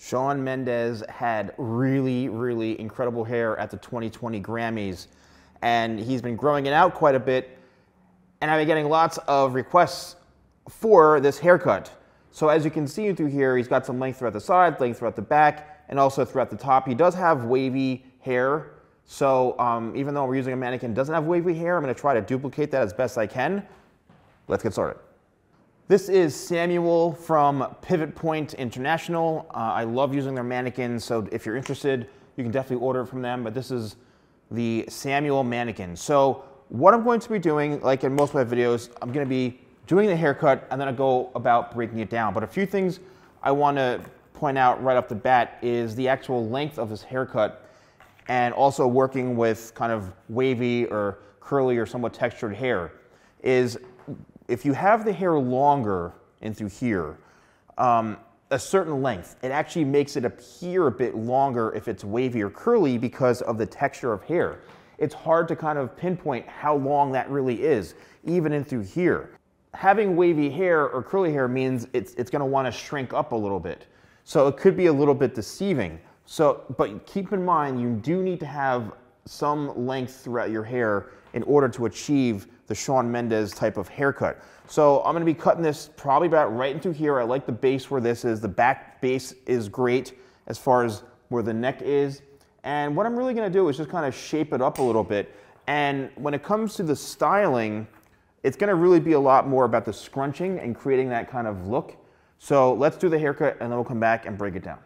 Shawn Mendes had really, really incredible hair at the 2020 Grammys, and he's been growing it out quite a bit. And I've been getting lots of requests for this haircut. So as you can see through here, he's got some length throughout the side, length throughout the back, and also throughout the top. He does have wavy hair. So um, even though we're using a mannequin doesn't have wavy hair, I'm gonna try to duplicate that as best I can. Let's get started. This is Samuel from Pivot Point International. Uh, I love using their mannequins, so if you're interested, you can definitely order from them. But this is the Samuel mannequin. So what I'm going to be doing, like in most of my videos, I'm going to be doing the haircut and then I go about breaking it down. But a few things I want to point out right off the bat is the actual length of this haircut and also working with kind of wavy or curly or somewhat textured hair is if you have the hair longer in through here, um, a certain length, it actually makes it appear a bit longer if it's wavy or curly because of the texture of hair. It's hard to kind of pinpoint how long that really is, even in through here. Having wavy hair or curly hair means it's, it's gonna wanna shrink up a little bit. So it could be a little bit deceiving. So, but keep in mind, you do need to have some length throughout your hair in order to achieve the Shawn Mendes type of haircut. So I'm gonna be cutting this probably about right into here. I like the base where this is. The back base is great as far as where the neck is. And what I'm really gonna do is just kind of shape it up a little bit. And when it comes to the styling, it's gonna really be a lot more about the scrunching and creating that kind of look. So let's do the haircut and then we'll come back and break it down.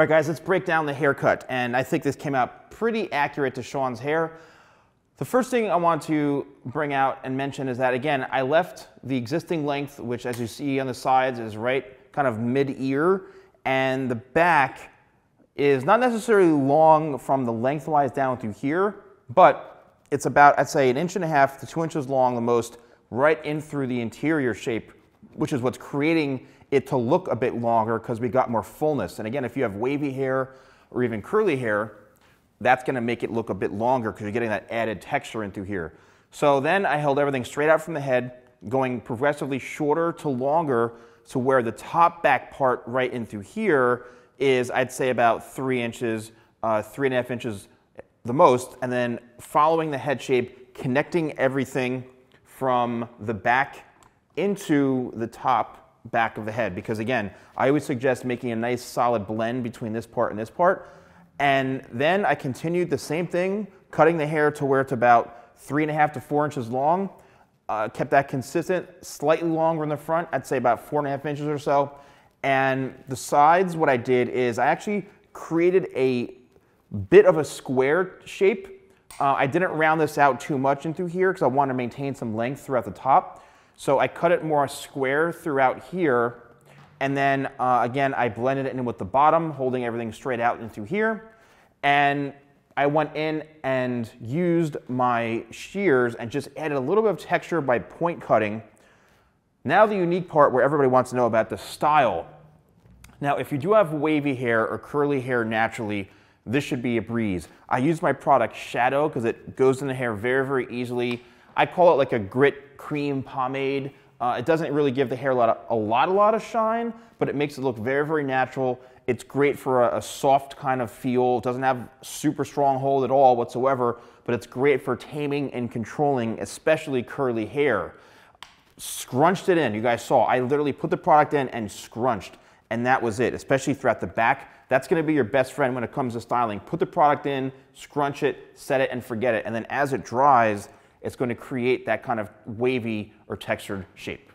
All right, guys, let's break down the haircut. And I think this came out pretty accurate to Shawn's hair. The first thing I want to bring out and mention is that, again, I left the existing length, which as you see on the sides is right kind of mid-ear, and the back is not necessarily long from the lengthwise down through here, but it's about, I'd say, an inch and a half to two inches long the most, right in through the interior shape, which is what's creating it to look a bit longer because we got more fullness. And again, if you have wavy hair or even curly hair, that's gonna make it look a bit longer because you're getting that added texture into here. So then I held everything straight out from the head, going progressively shorter to longer to where the top back part right into here is, I'd say about three inches, uh, three and a half inches the most, and then following the head shape, connecting everything from the back into the top back of the head because again, I always suggest making a nice solid blend between this part and this part. And then I continued the same thing, cutting the hair to where it's about three and a half to four inches long. Uh, kept that consistent, slightly longer in the front, I'd say about four and a half inches or so. And the sides, what I did is I actually created a bit of a square shape. Uh, I didn't round this out too much into here because I wanted to maintain some length throughout the top. So I cut it more square throughout here. And then uh, again, I blended it in with the bottom, holding everything straight out into here. And I went in and used my shears and just added a little bit of texture by point cutting. Now the unique part where everybody wants to know about the style. Now, if you do have wavy hair or curly hair naturally, this should be a breeze. I use my product Shadow because it goes in the hair very, very easily. I call it like a grit cream pomade. Uh, it doesn't really give the hair a lot, of, a lot, a lot of shine, but it makes it look very, very natural. It's great for a, a soft kind of feel. It doesn't have super strong hold at all whatsoever, but it's great for taming and controlling, especially curly hair. Scrunched it in. You guys saw. I literally put the product in and scrunched, and that was it. Especially throughout the back. That's going to be your best friend when it comes to styling. Put the product in, scrunch it, set it, and forget it. And then as it dries, it's going to create that kind of wavy or textured shape.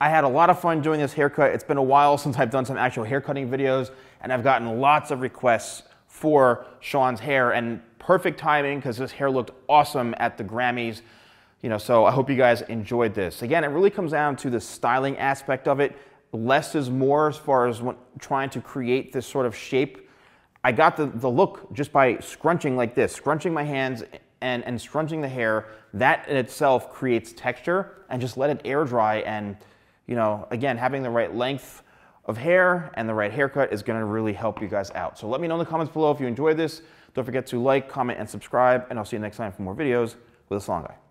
I had a lot of fun doing this haircut. It's been a while since I've done some actual haircutting videos, and I've gotten lots of requests for Shawn's hair, and perfect timing because this hair looked awesome at the Grammys. You know, so I hope you guys enjoyed this. Again, it really comes down to the styling aspect of it. Less is more as far as trying to create this sort of shape. I got the, the look just by scrunching like this, scrunching my hands and, and scrunching the hair. That in itself creates texture and just let it air dry. And, you know, again, having the right length of hair and the right haircut is gonna really help you guys out. So let me know in the comments below if you enjoyed this. Don't forget to like, comment, and subscribe, and I'll see you next time for more videos with a salon guy.